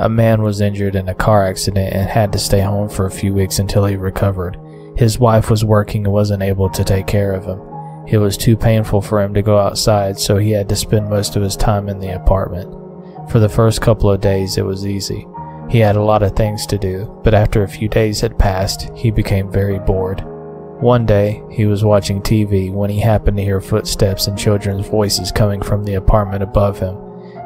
A man was injured in a car accident and had to stay home for a few weeks until he recovered. His wife was working and wasn't able to take care of him. It was too painful for him to go outside, so he had to spend most of his time in the apartment. For the first couple of days, it was easy. He had a lot of things to do, but after a few days had passed, he became very bored. One day, he was watching TV when he happened to hear footsteps and children's voices coming from the apartment above him.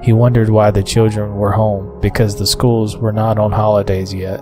He wondered why the children were home because the schools were not on holidays yet.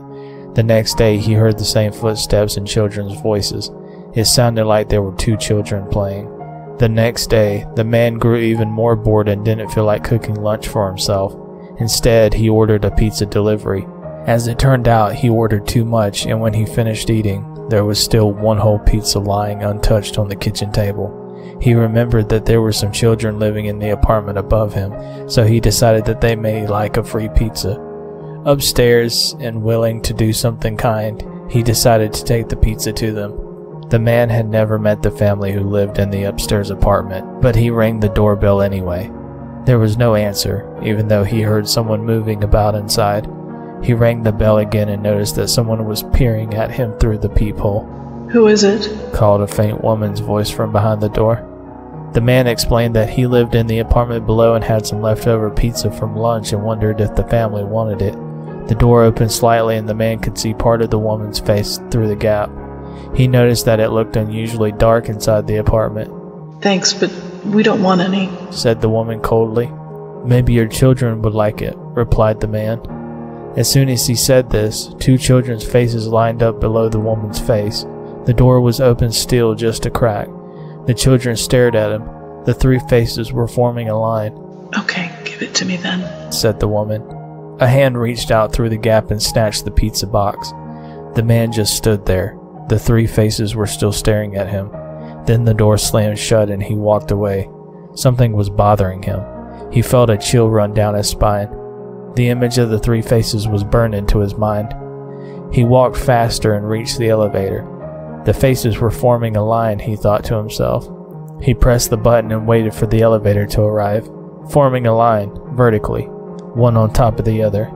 The next day, he heard the same footsteps and children's voices. It sounded like there were two children playing. The next day, the man grew even more bored and didn't feel like cooking lunch for himself. Instead, he ordered a pizza delivery. As it turned out, he ordered too much, and when he finished eating, there was still one whole pizza lying untouched on the kitchen table. He remembered that there were some children living in the apartment above him, so he decided that they may like a free pizza. Upstairs, and willing to do something kind, he decided to take the pizza to them. The man had never met the family who lived in the upstairs apartment, but he rang the doorbell anyway. There was no answer, even though he heard someone moving about inside. He rang the bell again and noticed that someone was peering at him through the peephole. Who is it? called a faint woman's voice from behind the door. The man explained that he lived in the apartment below and had some leftover pizza from lunch and wondered if the family wanted it. The door opened slightly and the man could see part of the woman's face through the gap. He noticed that it looked unusually dark inside the apartment, Thanks, but we don't want any. said the woman coldly. Maybe your children would like it, replied the man. As soon as he said this, two children's faces lined up below the woman's face. The door was open still just a crack. The children stared at him. The three faces were forming a line, Okay, give it to me then. said the woman. A hand reached out through the gap and snatched the pizza box. The man just stood there. The three faces were still staring at him. Then the door slammed shut and he walked away. Something was bothering him. He felt a chill run down his spine. The image of the three faces was burned into his mind. He walked faster and reached the elevator. The faces were forming a line, he thought to himself. He pressed the button and waited for the elevator to arrive, forming a line, vertically, one on top of the other.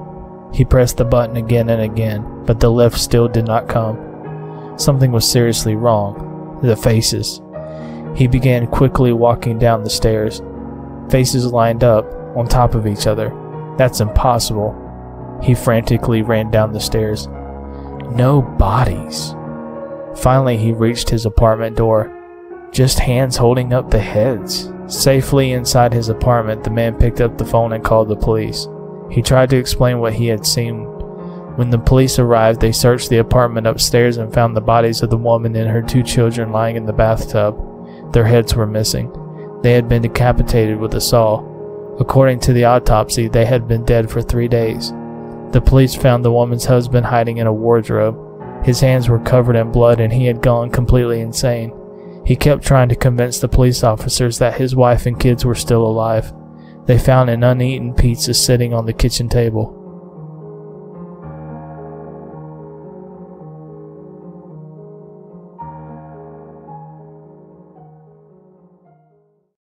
He pressed the button again and again, but the lift still did not come. Something was seriously wrong. The faces. He began quickly walking down the stairs. Faces lined up, on top of each other. That's impossible. He frantically ran down the stairs. No bodies. Finally, he reached his apartment door. Just hands holding up the heads. Safely inside his apartment, the man picked up the phone and called the police. He tried to explain what he had seen. When the police arrived, they searched the apartment upstairs and found the bodies of the woman and her two children lying in the bathtub. Their heads were missing. They had been decapitated with a saw. According to the autopsy, they had been dead for three days. The police found the woman's husband hiding in a wardrobe. His hands were covered in blood and he had gone completely insane. He kept trying to convince the police officers that his wife and kids were still alive. They found an uneaten pizza sitting on the kitchen table.